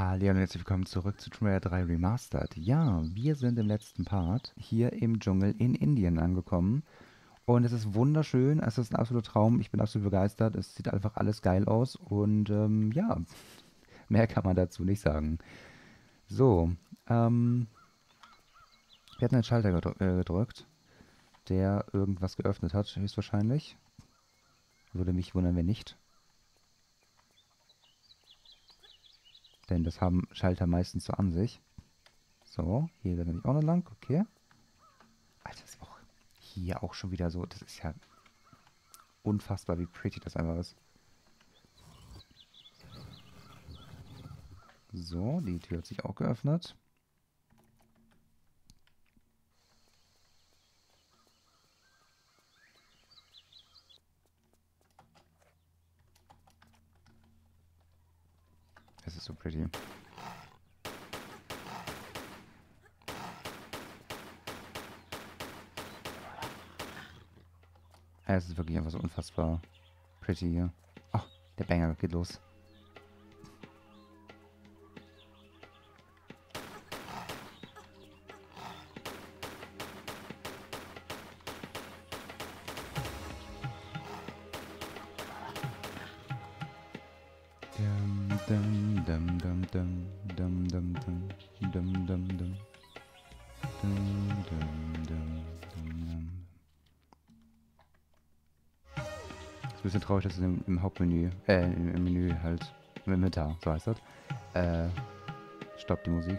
Hallo und herzlich willkommen zurück zu Tomb Raider 3 Remastered. Ja, wir sind im letzten Part hier im Dschungel in Indien angekommen. Und es ist wunderschön, es ist ein absoluter Traum, ich bin absolut begeistert, es sieht einfach alles geil aus und ähm, ja, mehr kann man dazu nicht sagen. So, ähm, wir hatten einen Schalter gedr äh, gedrückt, der irgendwas geöffnet hat, höchstwahrscheinlich. Würde mich wundern, wenn nicht. Denn das haben Schalter meistens so an sich. So, hier geht nämlich auch noch lang. Okay. Alter, ist auch hier auch schon wieder so. Das ist ja unfassbar, wie pretty das einfach ist. So, die Tür hat sich auch geöffnet. So pretty. Es ist wirklich einfach so unfassbar pretty hier. Ach, der Banger geht los. Ein bisschen traurig, dass es im, im Hauptmenü, äh, im, im Menü halt, im Inventar, so heißt das. Äh, stoppt die Musik.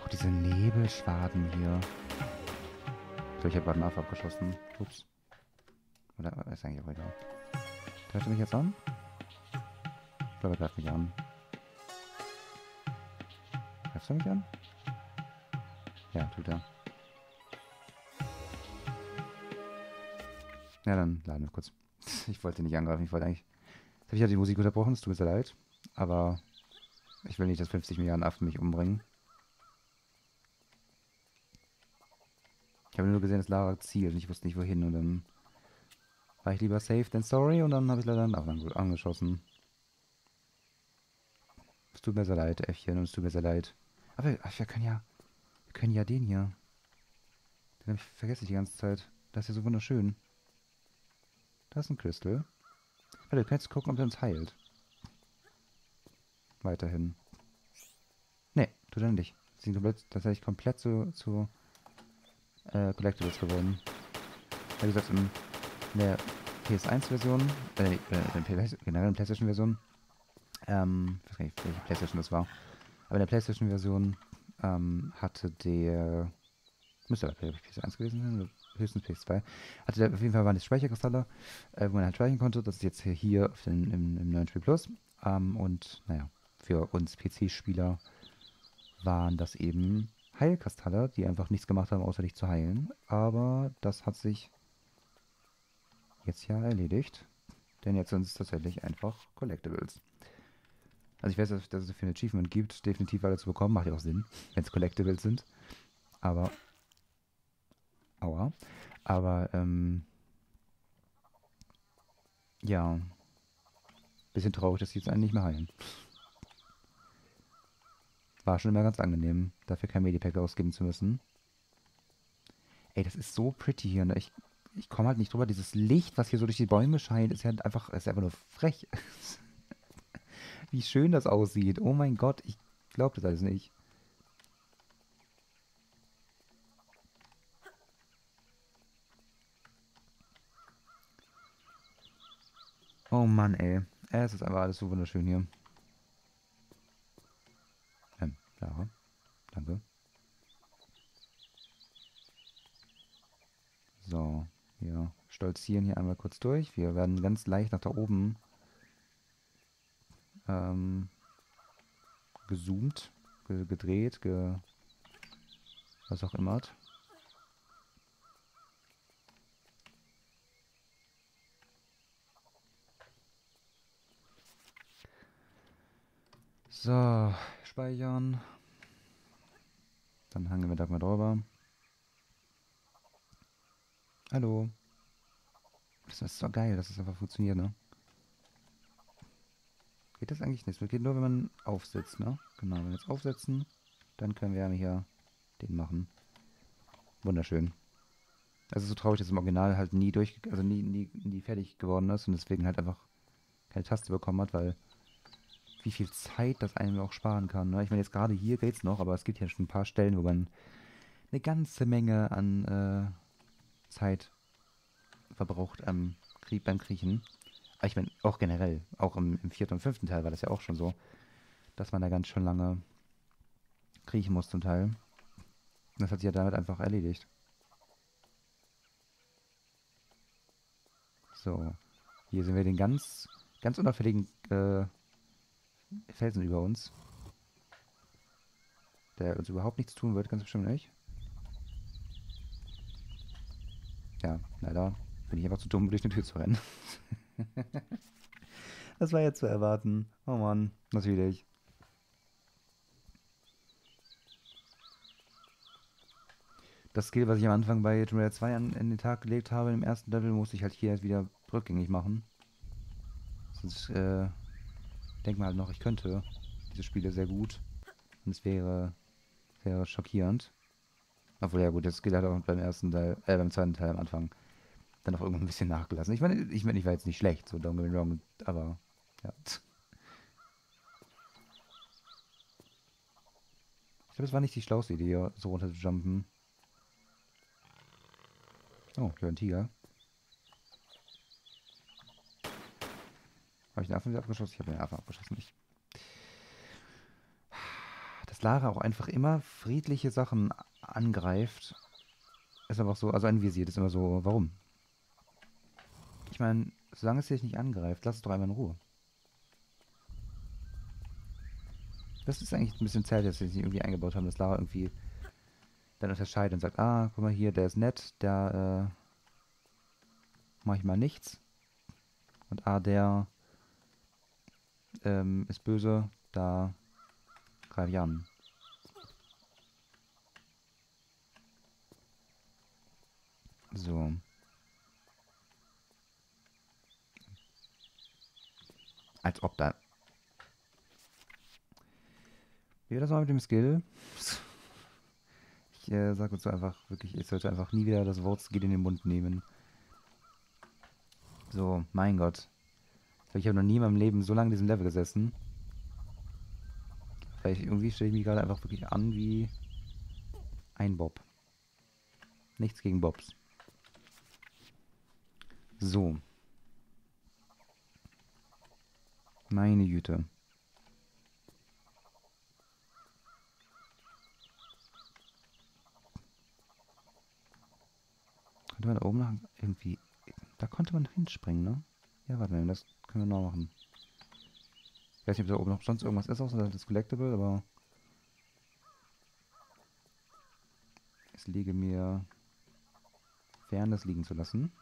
Auch diese Nebelschwaden hier. So, ich habe gerade einen Affe abgeschossen. Ups. Oder ist eigentlich auch egal. Greift er mich jetzt an? Ich glaube, er greift mich an. Greift er mich an? Ja, tut er. Ja, dann laden wir kurz. Ich wollte nicht angreifen, ich wollte eigentlich... Jetzt habe ich ja die Musik unterbrochen, es tut mir sehr leid. Aber ich will nicht, dass 50 Milliarden Affen mich umbringen. Ich habe nur gesehen, dass Lara zielt und ich wusste nicht wohin und dann war ich lieber safe than sorry und dann habe ich leider einen Affen angeschossen. Es tut mir sehr leid, Äffchen, und es tut mir sehr leid. Aber ach, wir können ja, wir können ja den hier. Den hab ich vergesse ich die ganze Zeit. Das ist ja so wunderschön. Da ist ein Crystal. Warte, wir können jetzt gucken, ob der uns heilt. Weiterhin. Ne, tut er nicht. Sie sind komplett, tatsächlich komplett zu, zu äh, Collectibles geworden. Wie gesagt, in der PS1-Version, äh, äh, in der PlayStation-Version, ähm, ich weiß gar nicht, welche PlayStation das war, aber in der PlayStation-Version ähm, hatte der, müsste aber PS1 gewesen sein, höchstens PS2, hatte der auf jeden Fall waren die Speicherkristalle, äh, wo man halt speichern konnte. Das ist jetzt hier, hier den, im, im neuen Spiel Plus. Ähm, und naja, für uns PC-Spieler waren das eben Heilkristalle, die einfach nichts gemacht haben, außer dich zu heilen. Aber das hat sich jetzt ja erledigt. Denn jetzt sind es tatsächlich einfach Collectibles. Also ich weiß, dass, dass es für ein Achievement gibt, definitiv alle zu bekommen. Macht ja auch Sinn, wenn es Collectibles sind. Aber. Aua. Aber, ähm. Ja. Bisschen traurig, dass sie jetzt einen nicht mehr heilen. War schon immer ganz angenehm, dafür kein Medipack ausgeben zu müssen. Ey, das ist so pretty hier. Ne? Ich, ich komme halt nicht drüber. Dieses Licht, was hier so durch die Bäume scheint, ist ja einfach, ist einfach nur frech. Wie schön das aussieht. Oh mein Gott, ich glaube das alles nicht. Oh Mann, ey. Es ist einfach alles so wunderschön hier. Ähm, Lara. Danke. So, wir stolzieren hier einmal kurz durch. Wir werden ganz leicht nach da oben ähm, gezoomt, ge gedreht, ge was auch immer. So, speichern. Dann hangen wir da mal drüber. Hallo. Das ist doch geil, dass es einfach funktioniert, ne? Geht das eigentlich nicht? Das geht nur, wenn man aufsetzt, ne? Genau, wenn wir jetzt aufsetzen, dann können wir hier den machen. Wunderschön. Also so traurig, dass im Original halt nie durch, also nie, nie, nie fertig geworden ist und deswegen halt einfach keine Taste bekommen hat, weil wie viel Zeit das einem auch sparen kann. Ne? Ich meine, jetzt gerade hier geht's noch, aber es gibt ja schon ein paar Stellen, wo man eine ganze Menge an äh, Zeit verbraucht am beim Kriechen. Aber ich meine, auch generell, auch im, im, vierten und fünften Teil war das ja auch schon so, dass man da ganz schön lange kriechen muss zum Teil. Das hat sich ja damit einfach erledigt. So, hier sehen wir den ganz, ganz unauffälligen äh, Felsen über uns. Der uns überhaupt nichts tun wird, ganz bestimmt nicht. Ja, leider bin ich einfach zu dumm, um durch eine Tür zu rennen. das war jetzt zu erwarten. Oh Mann, natürlich. Das Skill, was ich am Anfang bei Tomb Raider 2 an, in den Tag gelegt habe, im ersten Level, musste ich halt hier jetzt wieder rückgängig machen. Sonst äh, denkt man halt noch, ich könnte diese Spiele sehr gut. Und es wäre, wäre schockierend. Obwohl, ja gut, das Skill hat auch beim ersten Teil, äh, beim zweiten Teil am Anfang dann auch irgendwann ein bisschen nachgelassen. Ich meine, ich, meine, ich war jetzt nicht schlecht, so don't get me wrong, aber ja. Ich glaube, es war nicht die schlauste Idee, so runter zu jumpen. Oh, hier ein Tiger. Habe ich den Affen wieder abgeschossen? Ich habe den Affen abgeschossen. Ich dass Lara auch einfach immer friedliche Sachen angreift, ist einfach so, also anvisiert, ist immer so, warum? Ich meine, solange es dich nicht angreift, lass es doch einmal in Ruhe. Das ist eigentlich ein bisschen Zeit, dass sie sich irgendwie eingebaut haben, dass Lara irgendwie dann unterscheidet und sagt, ah, guck mal hier, der ist nett, der, äh, mach ich mal nichts. Und ah, der, ähm, ist böse, da greife ich an. So. Als ob da... Wie war das mal mit dem Skill? Ich äh, sage uns einfach wirklich, ich sollte einfach nie wieder das Wort Skill in den Mund nehmen. So, mein Gott. Ich habe noch nie in meinem Leben so lange in diesem Level gesessen. Weil ich, irgendwie stelle ich mich gerade einfach wirklich an wie ein Bob. Nichts gegen Bobs. So. Meine Güte. Konnte man da oben noch irgendwie... Da konnte man hinspringen, ne? Ja, warte mal, das können wir noch machen. Ich weiß nicht, ob da oben noch sonst irgendwas ist, außer das Collectible, aber... Es liege mir fern, das liegen zu lassen.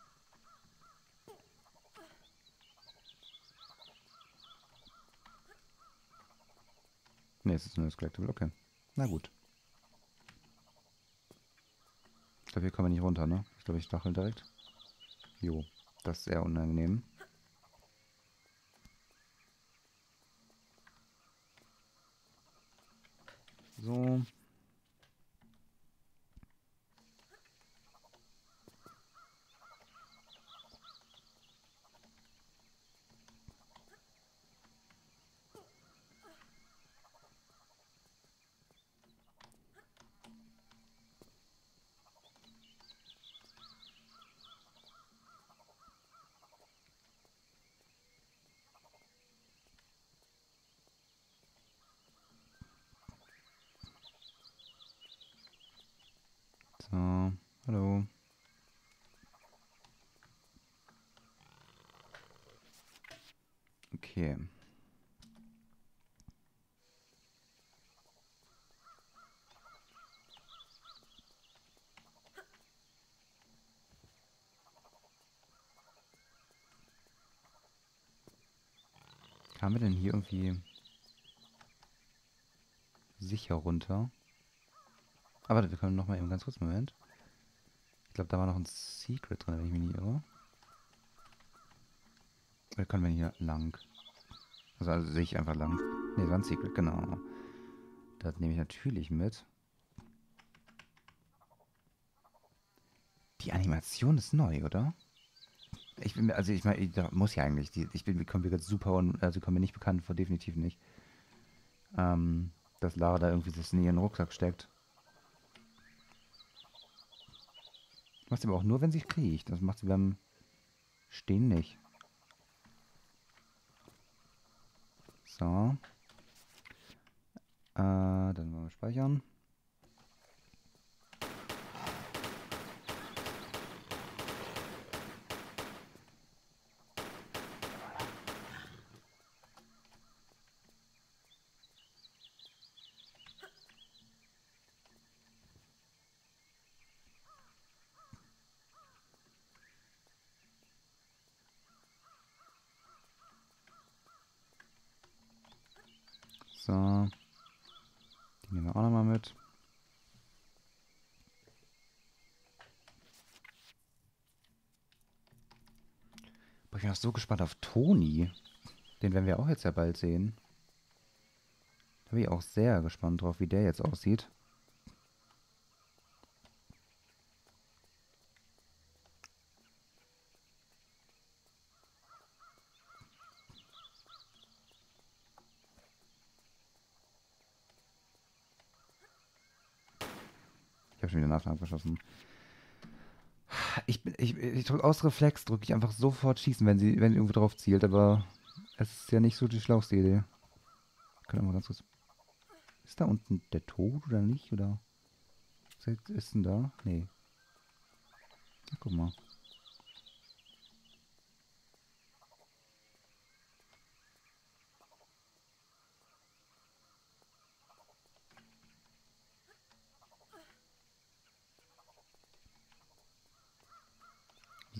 Es ist nur das Collectible, okay. Na gut. Ich glaube, hier kommen wir nicht runter, ne? Ich glaube, ich stachel direkt. Jo, das ist sehr unangenehm. So. So, hallo. Okay. Kamen wir denn hier irgendwie sicher runter? Aber wir können noch mal eben ganz kurz, Moment. Ich glaube, da war noch ein Secret drin, wenn ich mich nicht irre. Oder können wir hier lang? Also, also sehe ich einfach lang. Ne, das war ein Secret, genau. Das nehme ich natürlich mit. Die Animation ist neu, oder? Ich bin mir, also ich meine, da muss ja eigentlich. Die, ich bin, kommt mir ganz super und also kommt mir nicht bekannt vor, definitiv nicht. Ähm, dass Lara da irgendwie das in ihren Rucksack steckt. Macht sie aber auch nur, wenn sie kriecht. Das macht sie beim Stehen nicht. So. Äh, dann wollen wir speichern. So. Die nehmen wir auch nochmal mit. Aber ich bin auch so gespannt auf Toni. Den werden wir auch jetzt ja bald sehen. Da bin ich auch sehr gespannt drauf, wie der jetzt aussieht. Ich habe schon wieder Nachschlag abgeschossen. Ich, ich, ich drücke aus Reflex, drücke ich einfach sofort schießen, wenn sie, wenn irgendwo drauf zielt, aber es ist ja nicht so die schlauste Idee. Können wir mal ganz kurz. Ist da unten der Tod oder nicht? Oder was ist denn da? Nee. Na, guck mal.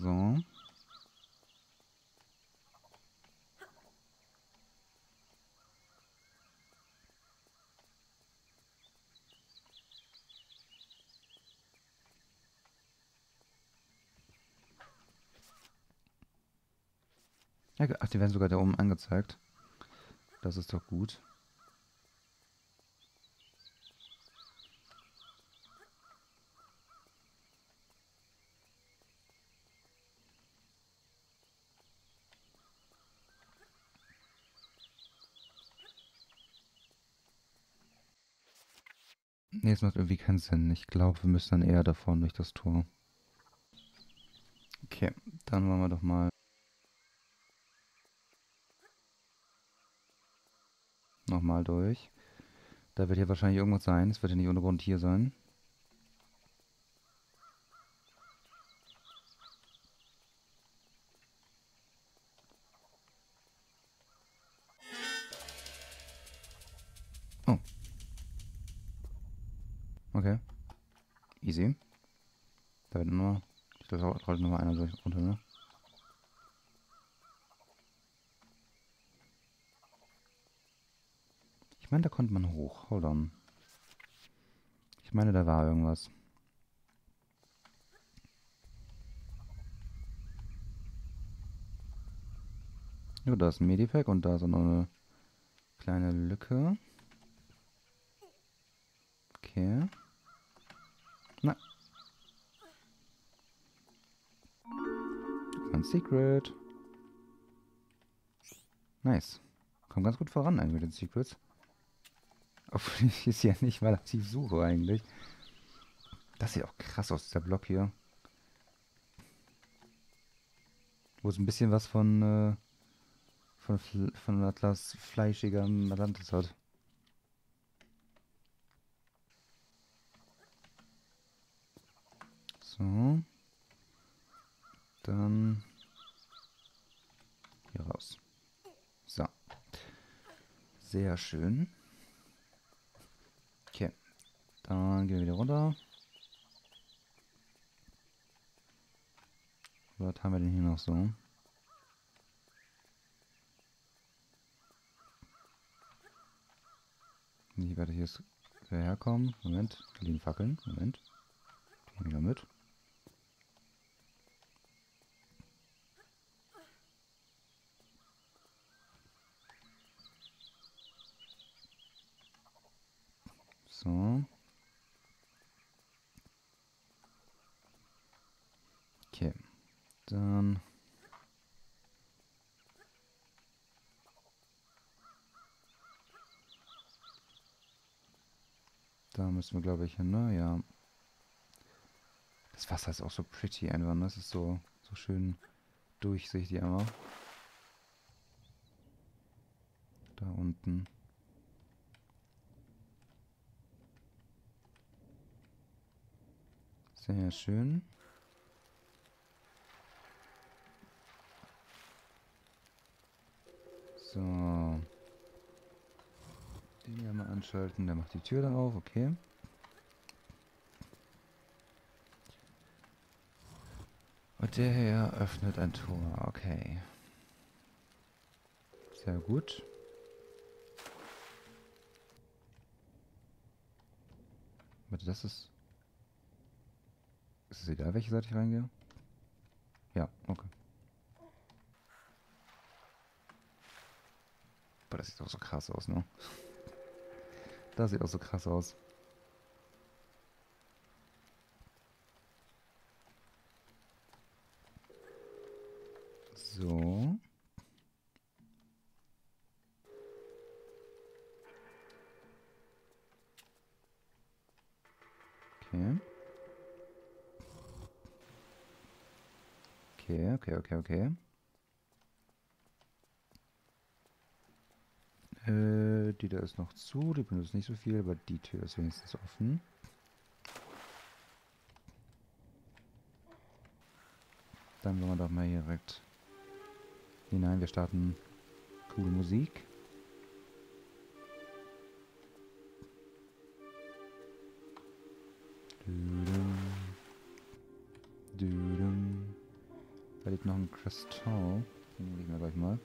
So. Ach, die werden sogar da oben angezeigt. Das ist doch gut. Nee, es macht irgendwie keinen Sinn. Ich glaube, wir müssen dann eher davon durch das Tor. Okay, dann wollen wir doch mal nochmal durch. Da wird hier wahrscheinlich irgendwas sein. Es wird ja nicht ohne Grund hier sein. Da wird nur... Ich glaube, da rollt nochmal einer durch runter, ne? Ich meine, da konnte man hoch. Hold on. Ich meine, da war irgendwas. Ja, da ist ein Medipack und da ist noch eine kleine Lücke. Okay. Ein Secret. Nice. Kommt ganz gut voran eigentlich mit den Secrets. Obwohl ich es ja nicht mal aktiv suche eigentlich. Das sieht auch krass aus, der Block hier. Wo es ein bisschen was von, äh, von, von Atlas fleischiger Atlantis hat. So. Dann hier raus. So. Sehr schön. Okay. Dann gehen wir wieder runter. Was haben wir denn hier noch so? Ich werde hier herkommen. Moment. Die liegen Fackeln. Moment. Die wieder mit. So. Okay. Dann... Da müssen wir, glaube ich, hin, ne? Ja. Das Wasser ist auch so pretty einfach, ne? Das ist so, so schön durchsichtig einmal. Da unten. Sehr schön. So. Den hier mal anschalten. Der macht die Tür dann auf. Okay. Und der hier öffnet ein Tor. Okay. Sehr gut. Warte, das ist... Ist es egal, welche Seite ich reingehe? Ja, okay. Boah, das sieht auch so krass aus, ne? Das sieht auch so krass aus. So. Okay. Okay, okay, okay. Äh, die da ist noch zu, die benutzt nicht so viel, aber die Tür ist wenigstens offen. Dann wollen wir doch mal hier direkt hinein. Wir starten coole Musik. Noch ein Kristall. Den nehme ich mir gleich mal.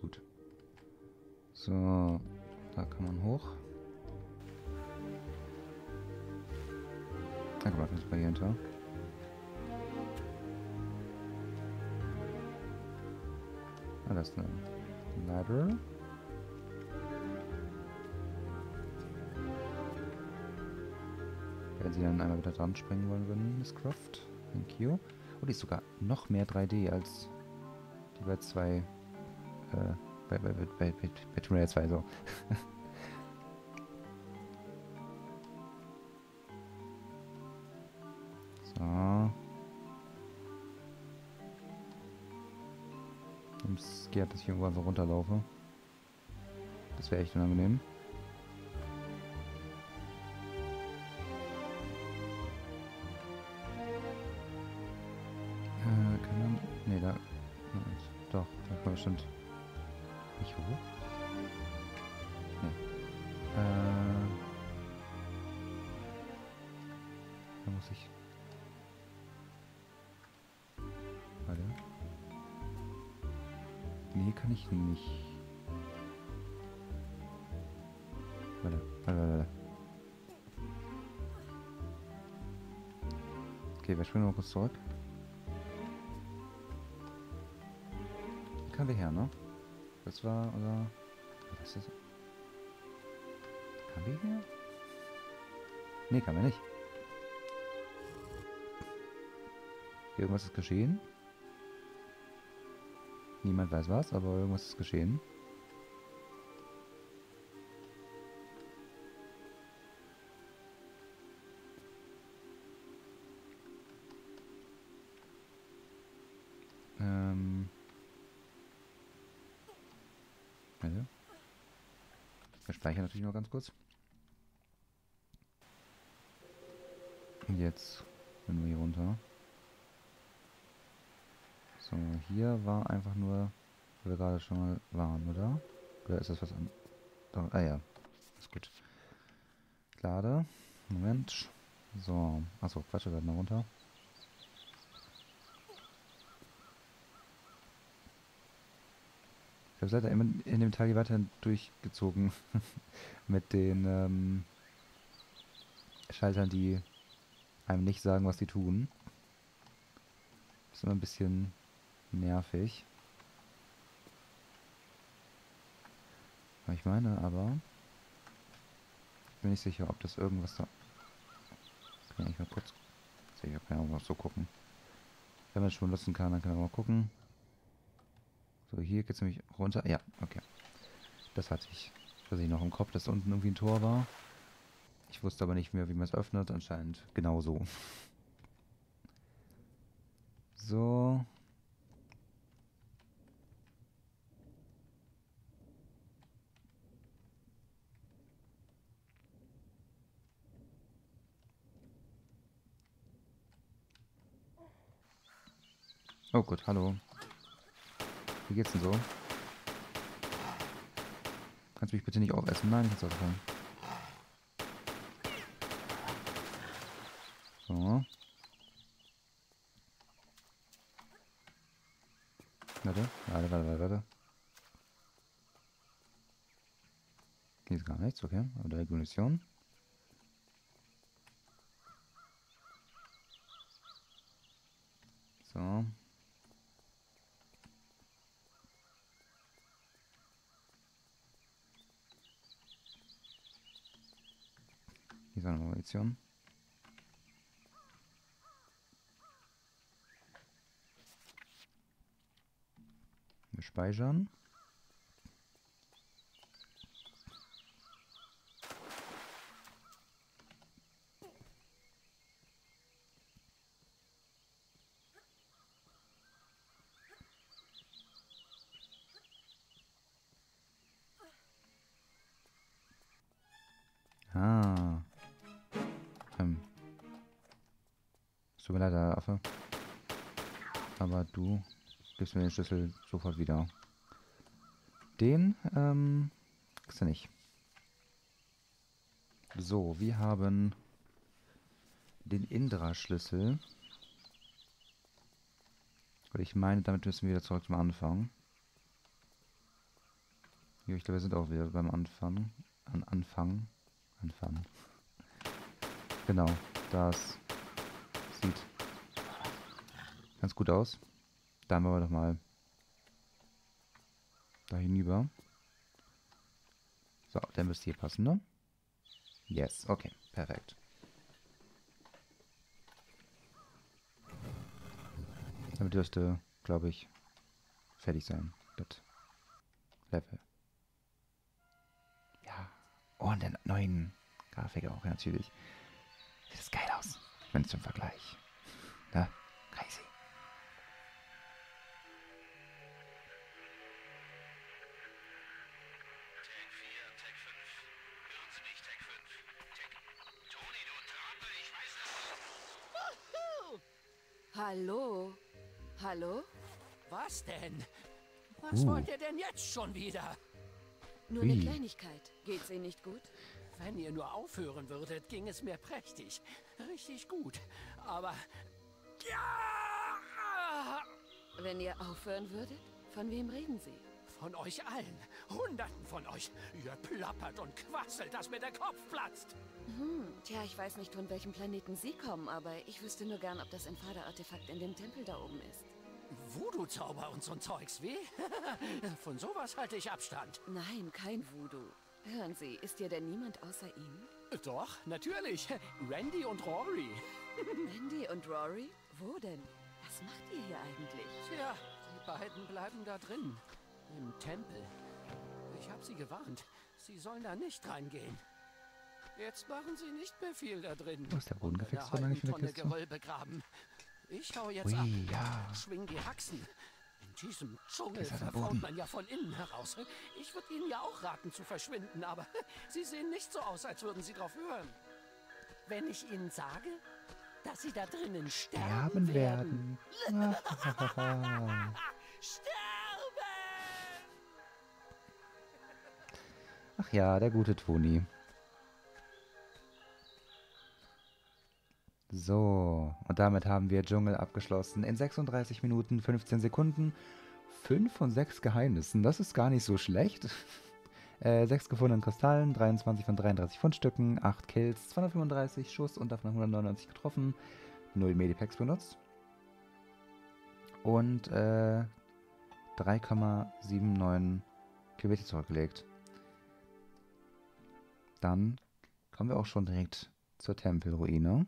Gut. So, da kann man hoch. Da kann man das bei hier hinter. Ah, das ist eine Ladder. Wenn sie dann einmal wieder dran springen wollen würden, Miss Croft. Thank you. Oh, die ist sogar noch mehr 3D als die bei zwei äh, bei, bei, bei, bei, bei Tomb Raider 2 so. so. Ich bin scared, dass ich irgendwo einfach runterlaufe. Das wäre echt unangenehm. Äh, kann man... Nee, da... Doch, da bestimmt... Nicht hoch? Nee. Äh... Da muss ich... Warte. Nee, kann ich nicht. Warte, warte, warte. Okay, wir springen mal kurz zurück. Kann wir her, ne? Das war, oder? Was ist das? Kann wir her? Nee, kann wir nicht. Irgendwas ist geschehen. Niemand weiß was, aber irgendwas ist geschehen. Wir speichern natürlich noch ganz kurz. Und jetzt können wir hier runter. So, hier war einfach nur, wo wir gerade schon mal waren, oder? Oder ist das was anderes? Ah ja, ist gut. Lade. Moment. So. Achso, Quatsch, wir werden mal runter. Ich habe leider immer in dem Teil weiterhin durchgezogen mit den ähm, Schaltern, die einem nicht sagen, was die tun. ist immer ein bisschen nervig. Ich meine aber, ich bin nicht sicher, ob das irgendwas da... Kann ich mal kurz... Sicher, kann ich auch mal so gucken. Wenn man schon nutzen kann, dann kann man mal gucken. So, hier geht es nämlich runter. Ja, okay. Das hatte ich, dass ich noch im Kopf, dass unten irgendwie ein Tor war. Ich wusste aber nicht mehr, wie man es öffnet. Anscheinend genau so. So. Oh gut, hallo. Wie geht's denn so? Kannst du mich bitte nicht aufessen? Nein, ich hab's aufgefallen. So. Warte, warte, warte, warte, ist gar nichts, okay. Oder Munition. So. Hier ist eine Munition. Wir speichern. Tut mir leid, der Affe. Aber du gibst mir den Schlüssel sofort wieder. Den, ähm, kriegst du nicht. So, wir haben den Indra-Schlüssel. Und ich meine, damit müssen wir wieder zurück zum Anfang. Ja, ich glaube, wir sind auch wieder beim Anfang. An Anfang. Anfang. Genau, das sieht ganz gut aus. Dann wollen wir doch mal da hinüber. So, der müsste hier passen, ne? Yes, okay, perfekt. Damit dürfte, glaube ich, fertig sein, das Level. Ja. Oh, und der neuen Grafik auch, natürlich. Sieht das geil aus. Wenn es zum Vergleich. Ne? Crazy. Hallo? Hallo? Was denn? Was Uh. wollt ihr denn jetzt schon wieder? Nur eine Ui. Kleinigkeit. Geht's Ihnen nicht gut? Wenn ihr nur aufhören würdet, ging es mir prächtig. Richtig gut. Aber. Ja! Wenn ihr aufhören würdet? Von wem reden Sie? Von euch allen. Hunderten von euch. Ihr plappert und quasselt, dass mir der Kopf platzt. Hm, tja, ich weiß nicht, von welchem Planeten Sie kommen, aber ich wüsste nur gern, ob das Enfada-Artefakt in dem Tempel da oben ist. Voodoo-Zauber und so'n Zeugs, wie? Von sowas halte ich Abstand. Nein, kein Voodoo. Hören Sie, ist hier denn niemand außer Ihnen? Doch, natürlich. Randy und Rory. Andy und Rory? Wo denn? Was macht ihr hier eigentlich? Tja, die beiden bleiben da drin. Im Tempel. Ich habe sie gewarnt. Sie sollen da nicht reingehen. Jetzt machen sie nicht mehr viel da drin. Ist der Boden gefixt der worden eigentlich Tonne Kiste? Geröll begraben. Ich hau jetzt Ui, ab. ja. Schwing die Haxen. In diesem Dschungel er verfault man ja von innen heraus. Ich würde Ihnen ja auch raten zu verschwinden, aber Sie sehen nicht so aus, als würden Sie drauf hören. Wenn ich Ihnen sage, dass Sie da drinnen sterben Sterben werden. werden. Ach ja, der gute Toni. So, und damit haben wir Dschungel abgeschlossen. In 36 Minuten, 15 Sekunden. 5 von 6 Geheimnissen. Das ist gar nicht so schlecht. Äh, 6 gefundenen Kristallen, 23 von 33 Fundstücken, 8 Kills, 235 Schuss und davon 199 getroffen. 0 Medipacks benutzt. Und äh, 3,79 Kilometer zurückgelegt. Dann kommen wir auch schon direkt zur Tempelruine.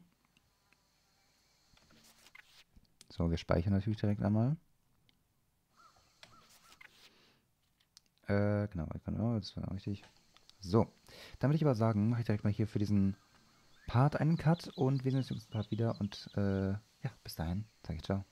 So, wir speichern natürlich direkt einmal. Äh, genau, genau, das war richtig. So, dann würde ich aber sagen, mache ich direkt mal hier für diesen Part einen Cut und wir sehen uns im nächsten Part wieder und äh, ja, bis dahin, sage ich ciao.